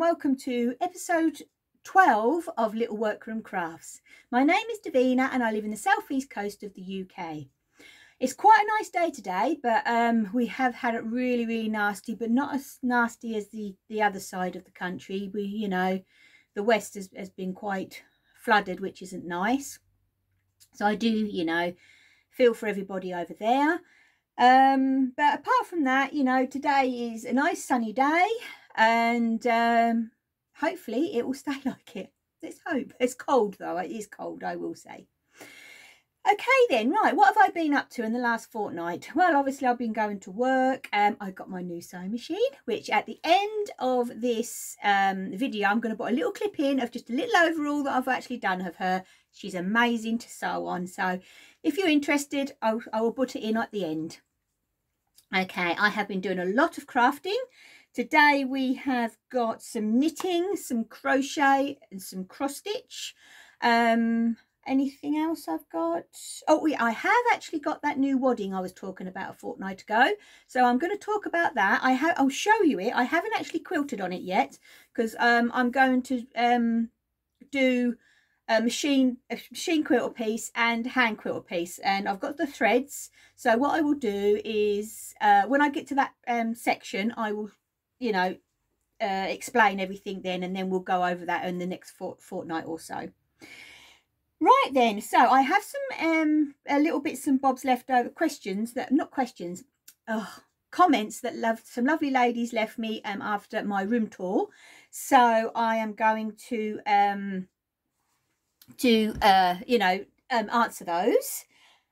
welcome to episode 12 of Little Workroom Crafts. My name is Davina and I live in the southeast coast of the UK. It's quite a nice day today, but um, we have had it really, really nasty, but not as nasty as the, the other side of the country. We, you know, the west has, has been quite flooded, which isn't nice. So I do, you know, feel for everybody over there. Um, but apart from that, you know, today is a nice sunny day and um, hopefully it will stay like it. Let's hope. It's cold though. It is cold, I will say. Okay then, right, what have I been up to in the last fortnight? Well, obviously I've been going to work. Um, I got my new sewing machine, which at the end of this um, video, I'm going to put a little clip in of just a little overall that I've actually done of her. She's amazing to sew on. So if you're interested, I'll, I will put it in at the end. Okay, I have been doing a lot of crafting. Today we have got some knitting, some crochet and some cross stitch. Um, anything else I've got? Oh, I have actually got that new wadding I was talking about a fortnight ago. So I'm going to talk about that. I have, I'll show you it. I haven't actually quilted on it yet because um, I'm going to um, do a machine a machine quilt piece and hand quilt piece and I've got the threads so what I will do is uh, when I get to that um, section I will you know uh, explain everything then and then we'll go over that in the next fort fortnight or so right then so I have some um a little bits and bobs left over questions that not questions oh comments that love some lovely ladies left me um after my room tour so I am going to um to, uh, you know, um, answer those.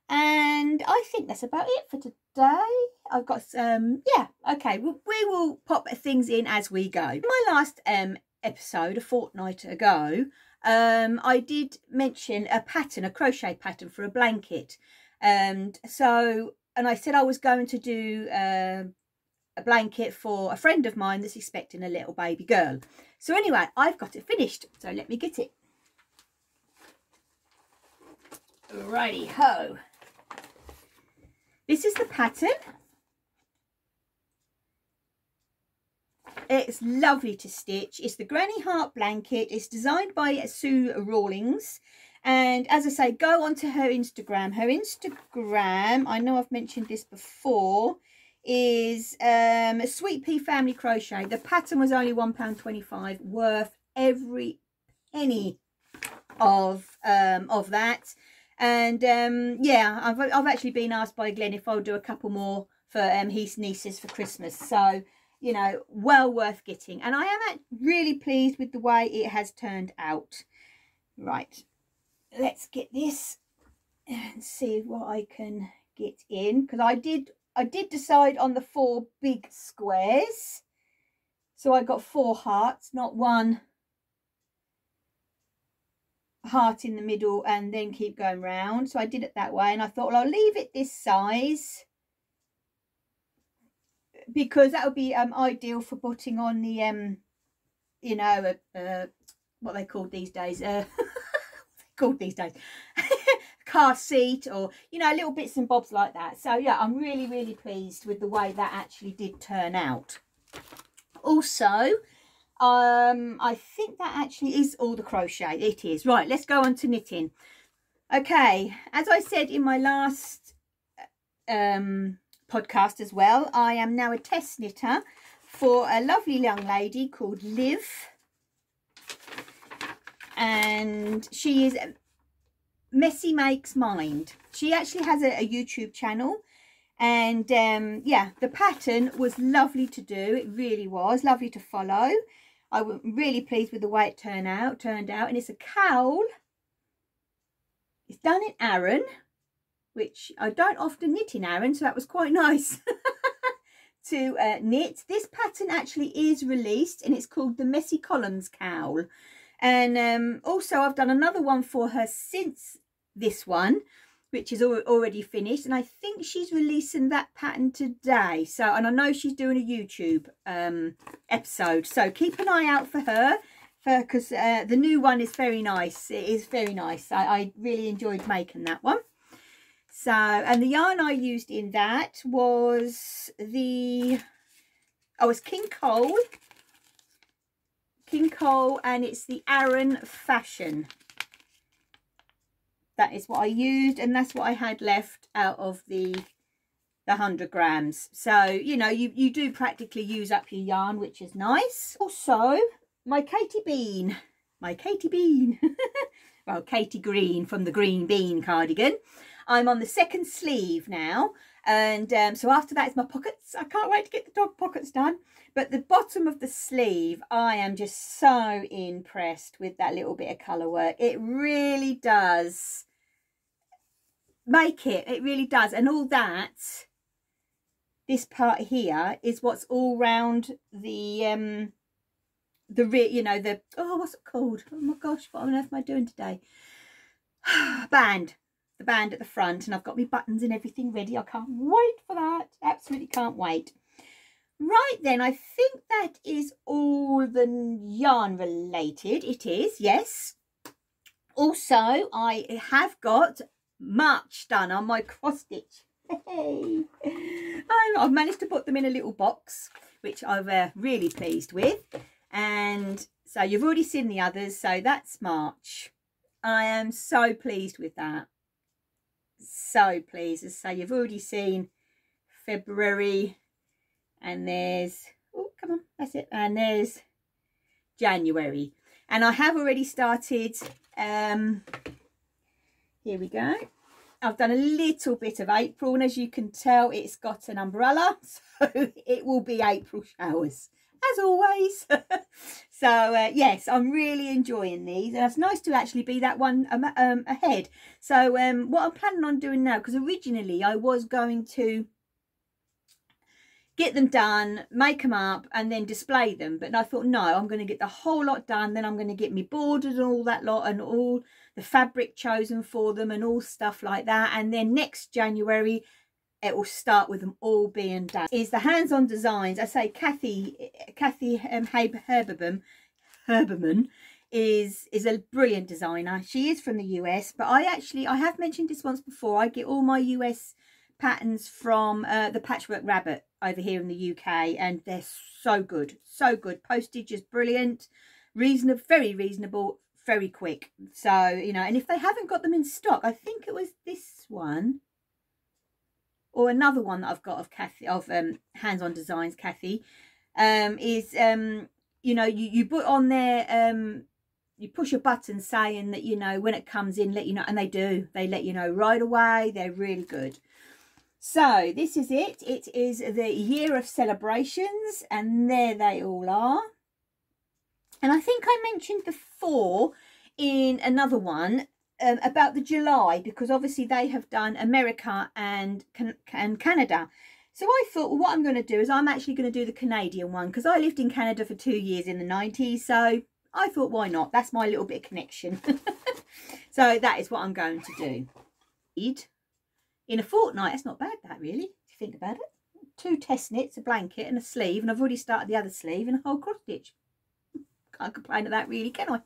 And I think that's about it for today. I've got um yeah, okay, we will pop things in as we go. In my last um episode, a fortnight ago, um, I did mention a pattern, a crochet pattern for a blanket. And so, and I said I was going to do uh, a blanket for a friend of mine that's expecting a little baby girl. So anyway, I've got it finished. So let me get it. Righty ho. This is the pattern. It's lovely to stitch. It's the Granny Heart blanket. It's designed by Sue Rawlings. And as I say, go onto her Instagram. Her Instagram, I know I've mentioned this before, is um, Sweet Pea Family Crochet. The pattern was only £1.25, worth every penny of um, of that. And um, yeah, I've, I've actually been asked by Glenn if I'll do a couple more for um, his nieces for Christmas. So, you know, well worth getting. And I am really pleased with the way it has turned out. Right, let's get this and see what I can get in. Because I did, I did decide on the four big squares. So I got four hearts, not one heart in the middle and then keep going round. So I did it that way and I thought, well, I'll leave it this size because that would be um, ideal for putting on the, um, you know, uh, uh, what they called these days, uh, called these days, car seat or, you know, little bits and bobs like that. So yeah, I'm really, really pleased with the way that actually did turn out. Also, um, I think that actually is all the crochet. It is. Right, let's go on to knitting. Okay, as I said in my last um, podcast as well, I am now a test knitter for a lovely young lady called Liv. And she is Messy Makes Mind. She actually has a, a YouTube channel and um, yeah the pattern was lovely to do it really was lovely to follow I was really pleased with the way it turned out, turned out. And it's a cowl. It's done in Aran, which I don't often knit in Aran, so that was quite nice to uh, knit. This pattern actually is released and it's called the Messy Columns Cowl. And um, also I've done another one for her since this one which is already finished and I think she's releasing that pattern today. So and I know she's doing a YouTube um, episode. So keep an eye out for her because uh, the new one is very nice. It is very nice. I, I really enjoyed making that one. So and the yarn I used in that was the oh it's King Cole. King Cole and it's the Aran Fashion. That is what I used and that's what I had left out of the the 100 grams. So, you know, you, you do practically use up your yarn, which is nice. Also, my Katie Bean. My Katie Bean. well, Katie Green from the Green Bean cardigan. I'm on the second sleeve now. And um, so after that is my pockets. I can't wait to get the dog pockets done. But the bottom of the sleeve, I am just so impressed with that little bit of colour work. It really does make it. It really does. And all that, this part here is what's all round the, um, the, rear, you know, the, oh, what's it called? Oh my gosh, what on earth am I doing today? band the band at the front and I've got my buttons and everything ready. I can't wait for that. Absolutely can't wait. Right then, I think that is all the yarn related. It is, yes. Also, I have got much done on my cross stitch. Hey. I've managed to put them in a little box, which I'm uh, really pleased with. And so you've already seen the others, so that's March. I am so pleased with that so pleased. Say, you've already seen February and there's, oh, come on, that's it. And there's January. And I have already started, um, here we go. I've done a little bit of April and as you can tell, it's got an umbrella. So it will be April showers as always. so uh, yes, I'm really enjoying these and it's nice to actually be that one um, um, ahead. So um, what I'm planning on doing now, because originally I was going to get them done, make them up and then display them. But I thought, no, I'm going to get the whole lot done. Then I'm going to get me borders and all that lot and all the fabric chosen for them and all stuff like that. And then next January, it will start with them all being done. Is the hands-on designs i say kathy kathy um, herberman herberman is is a brilliant designer. She is from the us but i actually i have mentioned this once before. I get all my us patterns from uh, the patchwork rabbit over here in the uk and they're so good so good. Postage is brilliant reasonable very reasonable very quick. So you know and if they haven't got them in stock i think it was this one or another one that I've got of Kathy of um, hands-on designs Kathy um, is um, you know you you put on there um, you push a button saying that you know when it comes in let you know and they do. They let you know right away. They're really good. So this is it. It is the year of celebrations and there they all are and I think I mentioned before in another one um, about the July because obviously they have done America and, can, and Canada. So I thought, well, what I'm going to do is I'm actually going to do the Canadian one because I lived in Canada for two years in the 90s. So I thought, why not? That's my little bit of connection. so that is what I'm going to do. In a fortnight, that's not bad, that really, if you think about it. Two test knits, a blanket and a sleeve. And I've already started the other sleeve and a whole cross stitch. Can't complain at that really, can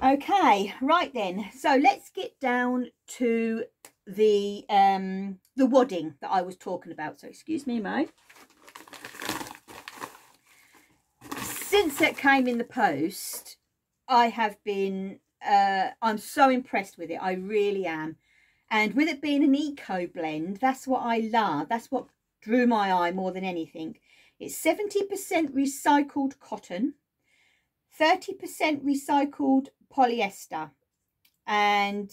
I? Okay, right then. So let's get down to the um the wadding that I was talking about. So excuse me, Mo. Since it came in the post, I have been uh I'm so impressed with it. I really am. And with it being an eco blend, that's what I love. That's what drew my eye more than anything. It's 70% recycled cotton, 30% recycled polyester. And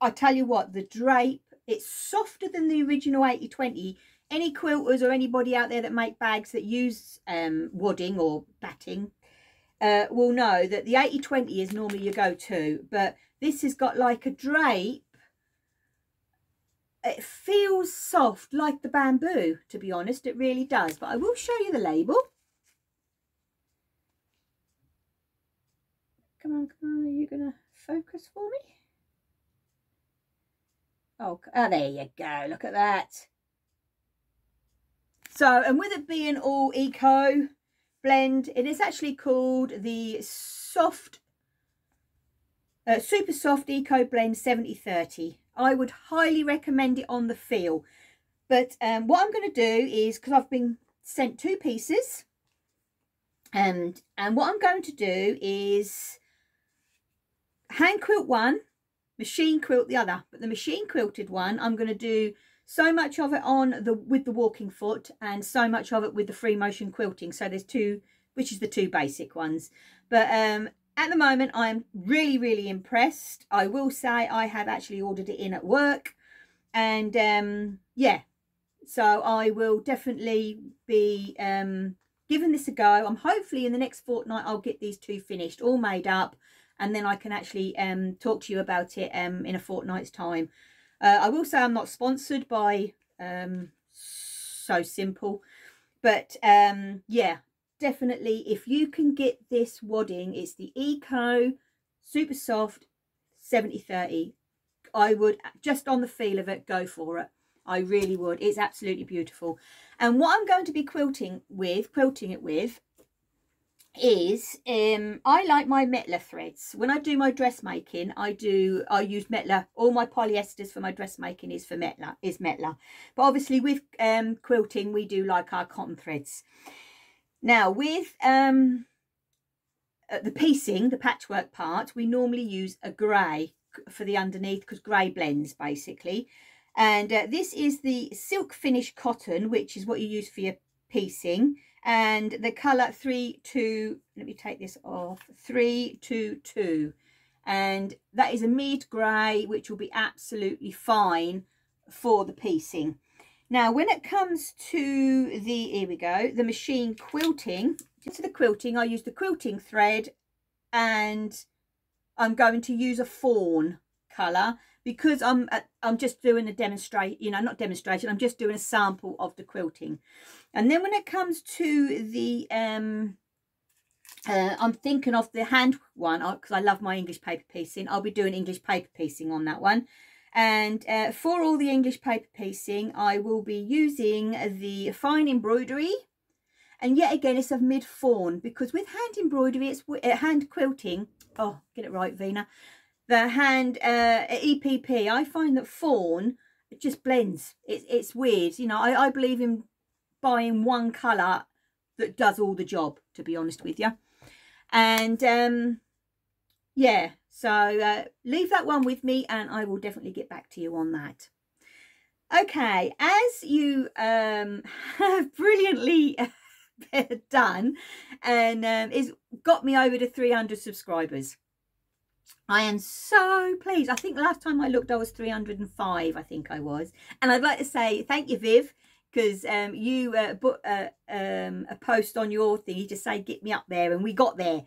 I tell you what the drape it's softer than the original 8020 any quilters or anybody out there that make bags that use um, wadding or batting uh, will know that the 8020 is normally your go-to. But this has got like a drape. It feels soft like the bamboo to be honest it really does. But I will show you the label Come on, come on. Are you going to focus for me? Oh, oh, there you go. Look at that. So, and with it being all eco blend, it is actually called the soft, uh, super soft eco blend 7030. I would highly recommend it on the feel. But um, what I'm going to do is, because I've been sent two pieces, And, and what I'm going to do is hand quilt one, machine quilt the other. But the machine quilted one, I'm going to do so much of it on the with the walking foot and so much of it with the free motion quilting. So there's two, which is the two basic ones. But um, at the moment, I'm really, really impressed. I will say I have actually ordered it in at work. And um, yeah, so I will definitely be um, giving this a go. I'm hopefully in the next fortnight, I'll get these two finished, all made up. And then I can actually um, talk to you about it um, in a fortnight's time. Uh, I will say I'm not sponsored by um, So Simple. But um, yeah, definitely if you can get this wadding it's the eco super soft 70 30 i would just on the feel of it go for it i really would it's absolutely beautiful and what i'm going to be quilting with quilting it with is um i like my Mettler threads when i do my dressmaking i do i use Mettler all my polyesters for my dressmaking is for Mettler is Mettler but obviously with um quilting we do like our cotton threads now with um, uh, the piecing, the patchwork part, we normally use a grey for the underneath because grey blends basically. And uh, this is the silk finish cotton, which is what you use for your piecing. And the colour three two let me take this off, 322. And that is a mid grey, which will be absolutely fine for the piecing. Now, when it comes to the, here we go, the machine quilting, to the quilting, I use the quilting thread and I'm going to use a fawn colour because I'm uh, I'm just doing a demonstrate, you know, not demonstration, I'm just doing a sample of the quilting. And then when it comes to the, um, uh, I'm thinking of the hand one because I love my English paper piecing. I'll be doing English paper piecing on that one. And uh, for all the English paper piecing, I will be using the fine embroidery. And yet again, it's of mid fawn because with hand embroidery, it's uh, hand quilting. Oh, get it right, Vina. The hand uh, EPP, I find that fawn just blends. It's it's weird. You know, I, I believe in buying one colour that does all the job, to be honest with you. And um, yeah, so uh, leave that one with me and I will definitely get back to you on that. Okay, as you um, have brilliantly done and um, it's got me over to 300 subscribers. I am so pleased. I think last time I looked, I was 305, I think I was. And I'd like to say thank you, Viv, because um, you uh, put uh, um, a post on your thing. You just say, get me up there, and we got there.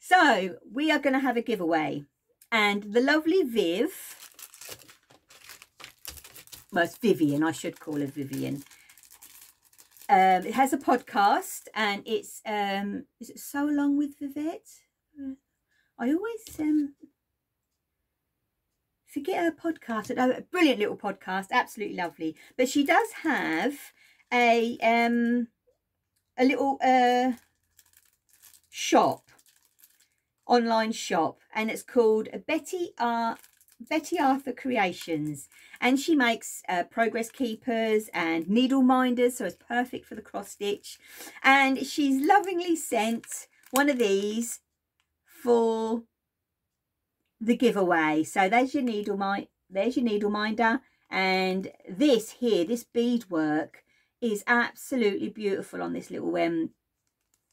So we are going to have a giveaway. And the lovely Viv, well, it's Vivian, I should call her Vivian. Um, it has a podcast and it's, um, is it So Long with Vivette? I always um, forget her podcast. A brilliant little podcast, absolutely lovely. But she does have a um, a little uh, shop online shop and it's called Betty R Betty Arthur Creations and she makes uh, progress keepers and needle minders so it's perfect for the cross stitch and she's lovingly sent one of these for the giveaway. So there's your needle mind there's your needle minder. And this here this beadwork is absolutely beautiful on this little um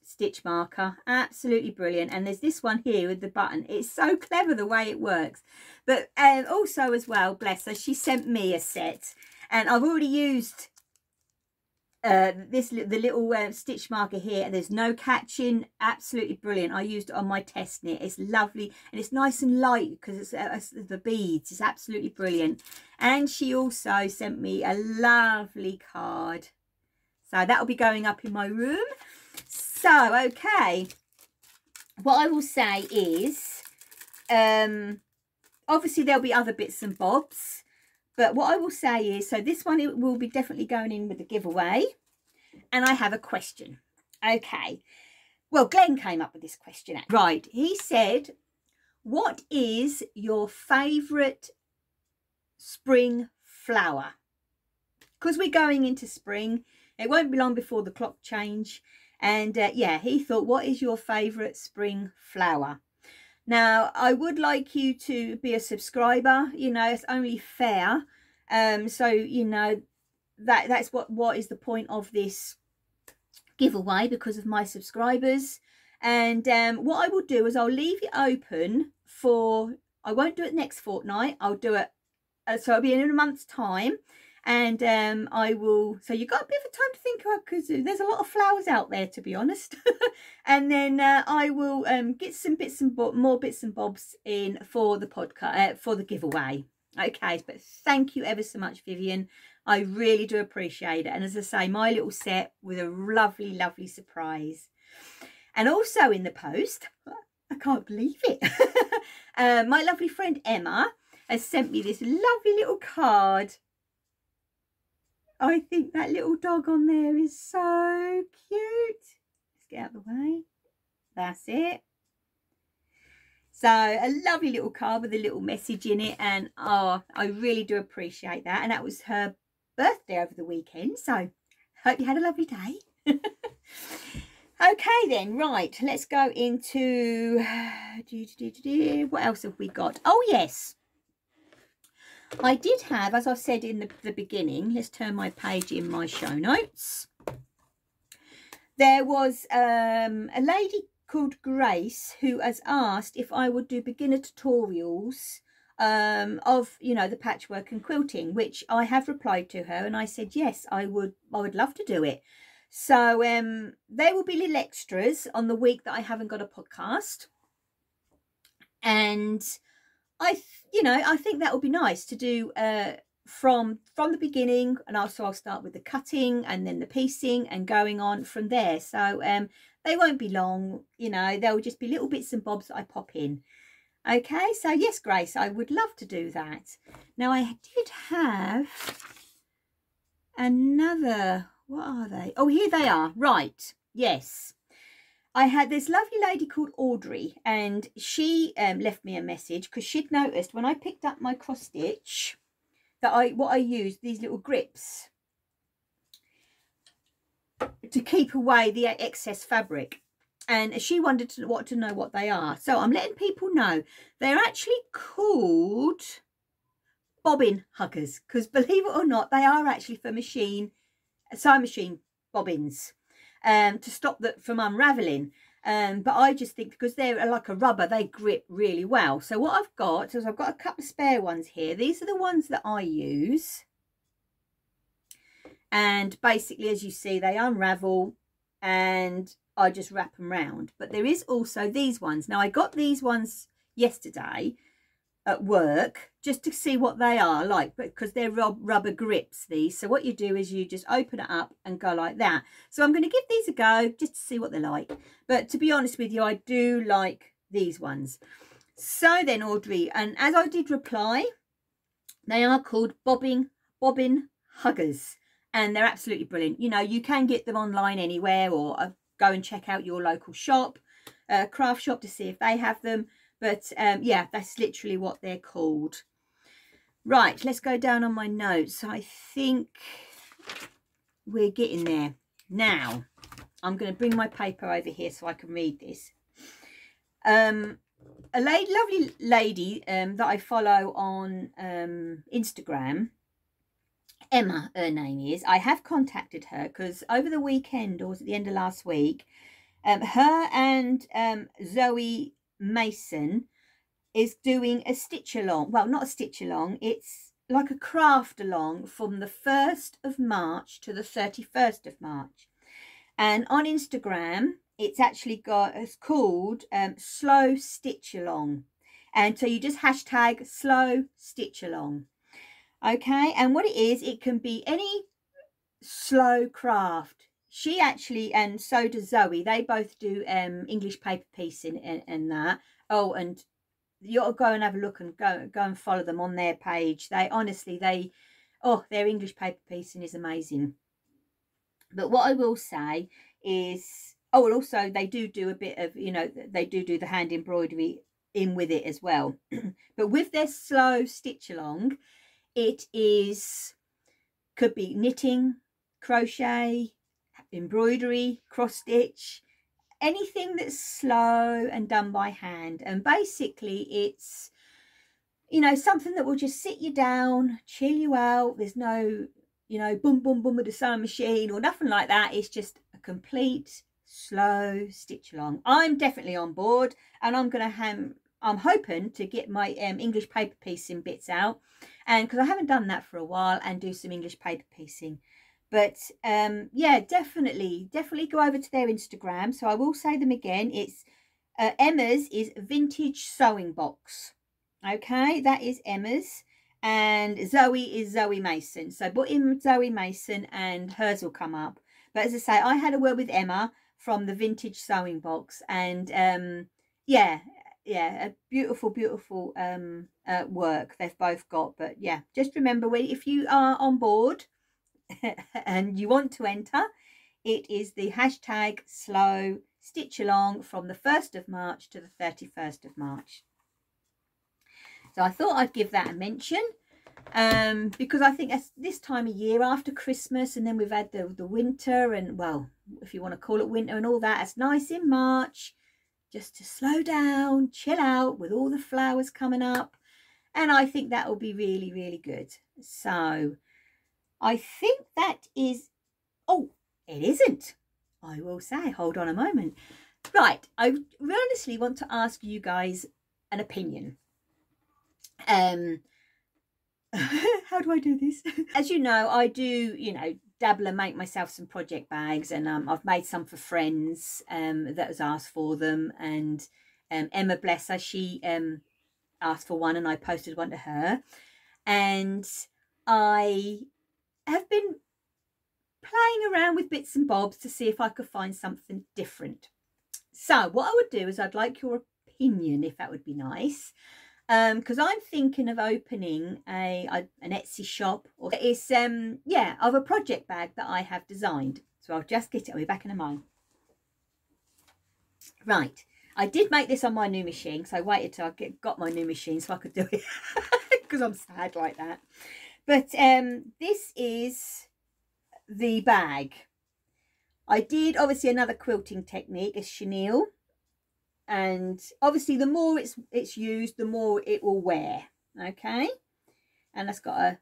stitch marker. Absolutely brilliant. And there's this one here with the button. It's so clever the way it works. But um, also as well bless her she sent me a set. And I've already used uh, this the little uh, stitch marker here and there's no catching. Absolutely brilliant. I used it on my test knit. It's lovely and it's nice and light because it's, uh, it's the beads. It's absolutely brilliant. And she also sent me a lovely card. So that'll be going up in my room. So, okay. What I will say is, um, obviously there'll be other bits and bobs. But what I will say is, so this one it will be definitely going in with the giveaway. And I have a question. Okay. Well, Glenn came up with this question. Right. He said, what is your favourite spring flower? Because we're going into spring. It won't be long before the clock change And uh, yeah, he thought, what is your favourite spring flower? Now, I would like you to be a subscriber. You know, it's only fair. Um, so, you know, that that's what, what is the point of this giveaway because of my subscribers. And um, what I will do is I'll leave it open for, I won't do it next fortnight. I'll do it, uh, so it'll be in a month's time and um, I will, so you've got a bit of time to think about because there's a lot of flowers out there to be honest. and then uh, I will um, get some bits and more bits and bobs in for the podcast, uh, for the giveaway. Okay, but thank you ever so much, Vivian. I really do appreciate it. And as I say, my little set with a lovely, lovely surprise. And also in the post, I can't believe it. uh, my lovely friend Emma has sent me this lovely little card I think that little dog on there is so cute. Let's get out of the way. That's it. So a lovely little card with a little message in it. And oh, I really do appreciate that. And that was her birthday over the weekend. So hope you had a lovely day. okay then, right. Let's go into... What else have we got? Oh, yes. I did have, as I said in the, the beginning, let's turn my page in my show notes. There was um, a lady called Grace who has asked if I would do beginner tutorials um, of, you know, the patchwork and quilting, which I have replied to her and I said, yes, I would, I would love to do it. So um, there will be little extras on the week that I haven't got a podcast. And I, you know, I think that would be nice to do uh, from from the beginning, and also I'll start with the cutting and then the piecing and going on from there. So um, they won't be long, you know, they'll just be little bits and bobs that I pop in. Okay, so yes, Grace, I would love to do that. Now I did have another, what are they? Oh, here they are, right, yes. I had this lovely lady called Audrey and she um, left me a message because she'd noticed when I picked up my cross stitch that I what I used these little grips to keep away the excess fabric. And she wanted to what to know what they are. So I'm letting people know they're actually called bobbin huggers because believe it or not they are actually for machine sewing machine bobbins um, to stop that from unraveling. Um, but I just think because they're like a rubber, they grip really well. So what I've got is I've got a couple of spare ones here. These are the ones that I use. And basically, as you see, they unravel and I just wrap them round. But there is also these ones. Now, I got these ones yesterday at work just to see what they are like because they're rubber grips these. So what you do is you just open it up and go like that. So i'm going to give these a go just to see what they're like. But to be honest with you i do like these ones. So then audrey and as i did reply they are called bobbing bobbin huggers and they're absolutely brilliant. You know you can get them online anywhere or uh, go and check out your local shop uh, craft shop to see if they have them but um, yeah, that's literally what they're called. Right, let's go down on my notes. I think we're getting there. Now, I'm going to bring my paper over here so I can read this. Um, a lady, lovely lady um, that I follow on um, Instagram, Emma, her name is. I have contacted her because over the weekend, or was it the end of last week, um, her and um, Zoe Mason is doing a stitch along. Well, not a stitch along. It's like a craft along from the 1st of March to the 31st of March. And on Instagram, it's actually got, it's called um, Slow Stitch Along. And so you just hashtag Slow Stitch Along. Okay, and what it is, it can be any slow craft she actually and so does zoe. They both do um english paper piecing and, and that. Oh and you ought to go and have a look and go go and follow them on their page. They honestly they oh their english paper piecing is amazing. But what i will say is oh and also they do do a bit of you know they do do the hand embroidery in with it as well. But with their slow stitch along it is could be knitting crochet embroidery, cross stitch, anything that's slow and done by hand. And basically it's, you know, something that will just sit you down, chill you out. There's no, you know, boom, boom, boom with the sewing machine or nothing like that. It's just a complete slow stitch along. I'm definitely on board and I'm going to have, I'm hoping to get my um, English paper piecing bits out and because I haven't done that for a while and do some English paper piecing but um yeah definitely definitely go over to their instagram. So i will say them again it's uh, emma's is vintage sewing box. Okay that is emma's. And zoe is zoe mason. So put in zoe mason and hers will come up. But as i say i had a word with emma from the vintage sewing box and um yeah yeah a beautiful beautiful um uh, work they've both got. But yeah just remember if you are on board and you want to enter, it is the hashtag slow stitch along from the 1st of March to the 31st of March. So I thought I'd give that a mention um, because I think this time of year after Christmas and then we've had the, the winter and well, if you want to call it winter and all that, it's nice in March just to slow down, chill out with all the flowers coming up. And I think that will be really, really good. So I think that is, oh, it isn't. I will say, hold on a moment. Right, I honestly want to ask you guys an opinion. Um, how do I do this? As you know, I do, you know, dabble and make myself some project bags and um, I've made some for friends um, that has asked for them and um, Emma, bless her, she um, asked for one and I posted one to her and I have been playing around with bits and bobs to see if I could find something different. So what I would do is I'd like your opinion, if that would be nice. Because um, I'm thinking of opening a, a, an Etsy shop. Or it's, um, yeah, of a project bag that I have designed. So I'll just get it. I'll be back in a moment. Right. I did make this on my new machine. So I waited till I get, got my new machine so I could do it. Because I'm sad like that. But um, this is the bag. I did obviously another quilting technique, a chenille. And obviously the more it's it's used, the more it will wear. Okay. And that's got a,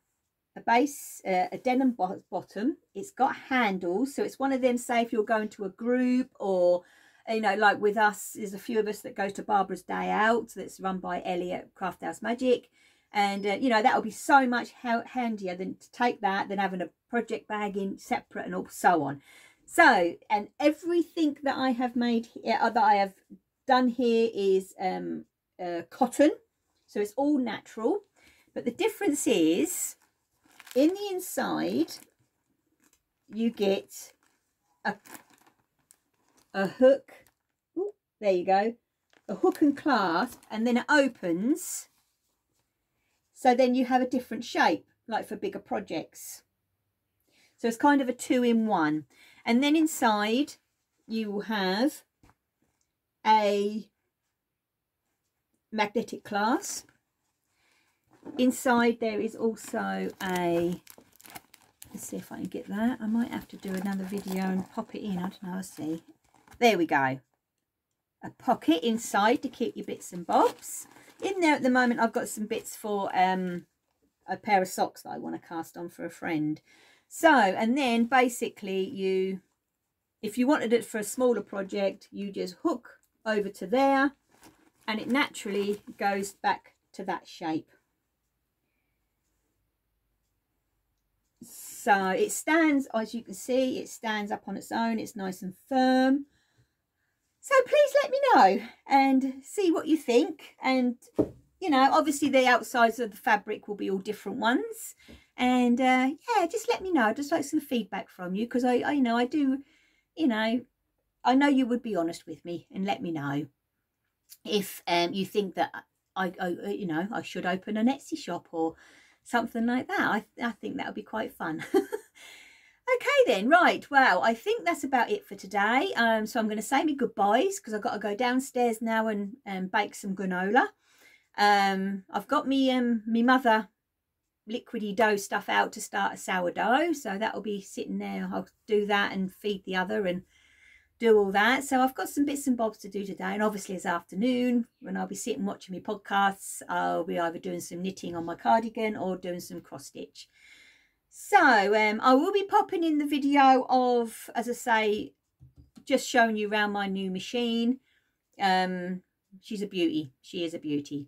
a base, uh, a denim bo bottom. It's got handles. So it's one of them, say if you're going to a group or you know, like with us, there's a few of us that go to Barbara's Day Out that's run by Elliot Craft House Magic and uh, you know that will be so much handier than to take that than having a project bag in separate and all so on. So and everything that i have made here uh, that i have done here is um uh, cotton so it's all natural. But the difference is in the inside you get a a hook. Ooh, there you go. A hook and clasp and then it opens so then you have a different shape, like for bigger projects. So it's kind of a two in one. And then inside you have a magnetic clasp. Inside there is also a, let's see if I can get that. I might have to do another video and pop it in. I don't know, I'll see. There we go. A pocket inside to keep your bits and bobs in there at the moment I've got some bits for um, a pair of socks that I want to cast on for a friend. So, and then basically you, if you wanted it for a smaller project, you just hook over to there and it naturally goes back to that shape. So it stands, as you can see, it stands up on its own. It's nice and firm. So please let me know and see what you think. And, you know, obviously the outsides of the fabric will be all different ones. And, uh, yeah, just let me know. I'd just like some feedback from you because I, I, you know, I do, you know, I know you would be honest with me and let me know if um, you think that I, I, uh, you know, I should open an Etsy shop or something like that. I, I think that would be quite fun. Then, right, well, I think that's about it for today. Um, so I'm going to say me goodbyes because I've got to go downstairs now and, and bake some granola. Um, I've got me um me mother liquidy dough stuff out to start a sourdough. So that'll be sitting there. I'll do that and feed the other and do all that. So I've got some bits and bobs to do today. And obviously this afternoon when I'll be sitting watching my podcasts, I'll be either doing some knitting on my cardigan or doing some cross stitch. So um, I will be popping in the video of, as I say, just showing you around my new machine. Um, she's a beauty. She is a beauty.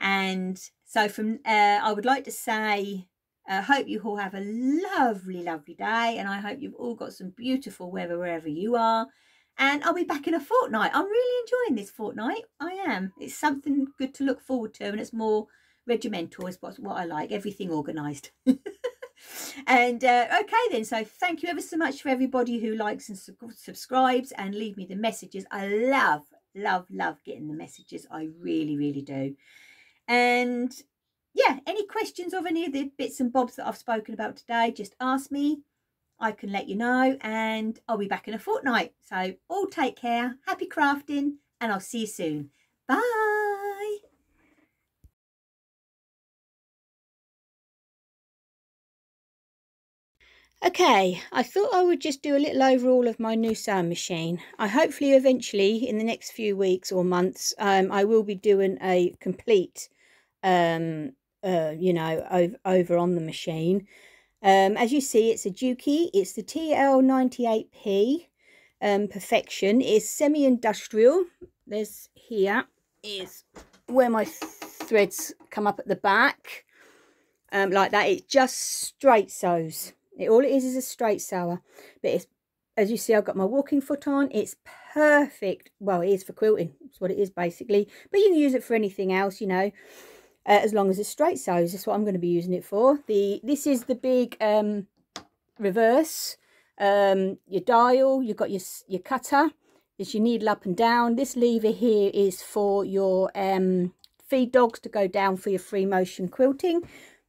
And so from uh, I would like to say, I uh, hope you all have a lovely, lovely day. And I hope you've all got some beautiful weather wherever you are. And I'll be back in a fortnight. I'm really enjoying this fortnight. I am. It's something good to look forward to. And it's more regimental is what, what I like. Everything organised. and uh, okay then so thank you ever so much for everybody who likes and subscribes and leave me the messages i love love love getting the messages i really really do and yeah, any questions of any of the bits and bobs that I've spoken about today, just ask me. I can let you know and I'll be back in a fortnight. So all take care, happy crafting and I'll see you soon. Bye. Okay, I thought I would just do a little overall of my new sewing machine. I hopefully eventually in the next few weeks or months um, I will be doing a complete um, uh, you know, over, over on the machine. Um, as you see, it's a Juki. It's the TL98P um, Perfection. It's semi-industrial. There's here is where my threads come up at the back. Um, like that. It just straight sews. It, all it is is a straight sewer. But it's, as you see, I've got my walking foot on. It's perfect. Well, it is for quilting. That's what it is basically. But you can use it for anything else, you know uh, as long as it's straight sews. That's what I'm going to be using it for. The This is the big um, reverse. Um, your dial, you've got your, your cutter. Is your needle up and down. This lever here is for your um, feed dogs to go down for your free motion quilting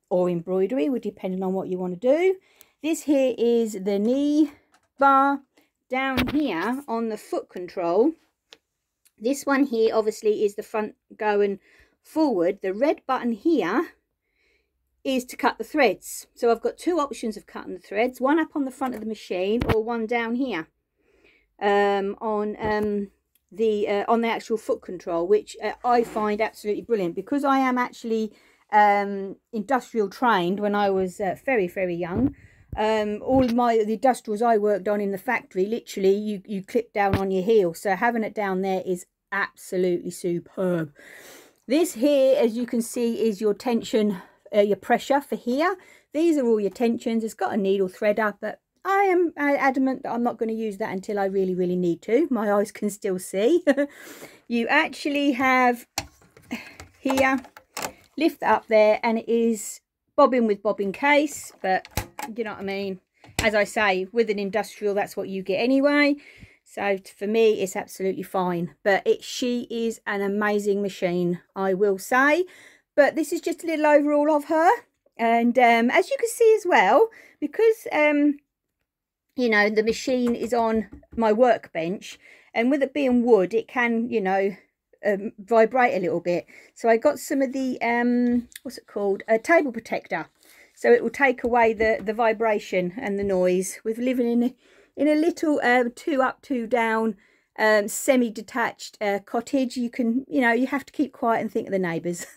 or embroidery, depending on what you want to do. This here is the knee bar down here on the foot control. This one here obviously is the front going forward, the red button here is to cut the threads. So I've got two options of cutting the threads, one up on the front of the machine or one down here um, on um, the uh, on the actual foot control, which uh, I find absolutely brilliant because I am actually um, industrial trained when I was uh, very, very young. Um, all my the industrials I worked on in the factory, literally you, you clip down on your heel. So having it down there is absolutely superb. This here, as you can see, is your tension, uh, your pressure for here. These are all your tensions. It's got a needle threader, but I am adamant that I'm not going to use that until I really, really need to. My eyes can still see. you actually have here, lift that up there, and it is bobbin with bobbin case, but you know what I mean? As I say, with an industrial, that's what you get anyway. So for me, it's absolutely fine. But it, she is an amazing machine, I will say. But this is just a little overall of her. And um, as you can see as well, because, um, you know, the machine is on my workbench. And with it being wood, it can, you know, um, vibrate a little bit. So I got some of the, um, what's it called? A table protector. So it will take away the, the vibration and the noise. With living in in a little um, two up, two down, um, semi-detached uh, cottage. You can, you know, you have to keep quiet and think of the neighbours.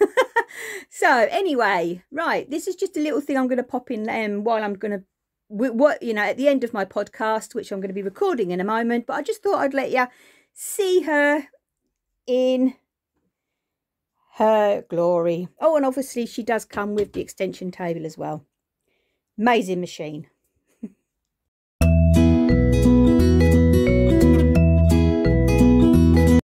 so anyway, right, this is just a little thing I'm going to pop in um, while I'm going to, what you know, at the end of my podcast, which I'm going to be recording in a moment. But I just thought I'd let you see her in her glory. Oh, and obviously she does come with the extension table as well. Amazing machine.